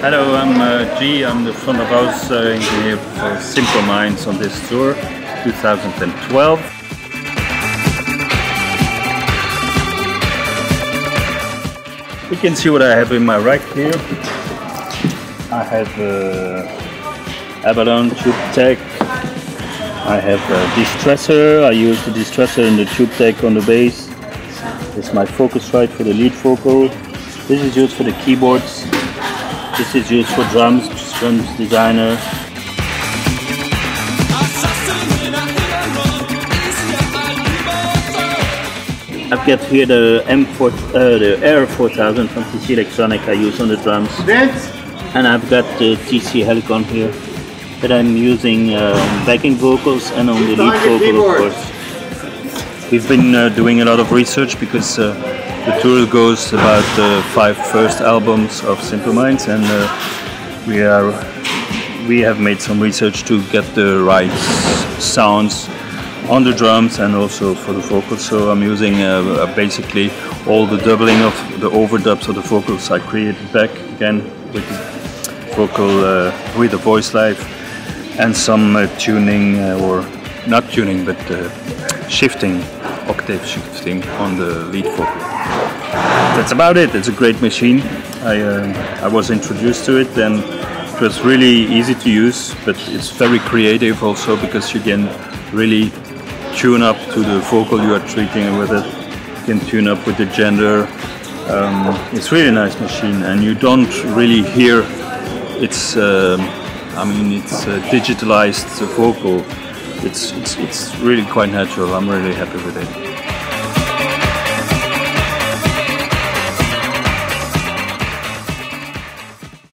I'm uh, G. I'm the front of house uh, engineer for Simple Minds on this tour, 2012. You can see what I have in my rack here. I have uh, Avalon Tube Tech. I have a distressor. I use the distressor and the Tube Tech on the bass. Is my Focusrite for the lead vocal. This is used for the keyboards. This is used for drums, drums designer. I've got here the M4, uh, the R4000 from TC Electronic I use on the drums. And I've got the TC Helicon here that I'm using uh, on backing vocals and on the lead vocal of course. We've been uh, doing a lot of research because uh, the tour goes about the five first albums of Simple Minds and uh, we are we have made some research to get the right sounds on the drums and also for the vocals. So I'm using uh, uh, basically all the doubling of the overdubs of the vocals I created back again with the vocal uh, with the voice live and some uh, tuning uh, or not tuning but uh, shifting octave shifting on the lead vocal. That's about it. It's a great machine. I I was introduced to it and it was really easy to use, but it's very creative also because you can really tune up to the vocal you are treating with it. You can tune up with the gender. Um, it's really nice machine, and you don't really hear it's. Um, I mean, it's a digitalized vocal. It's, it's it's really quite natural. I'm really happy with it.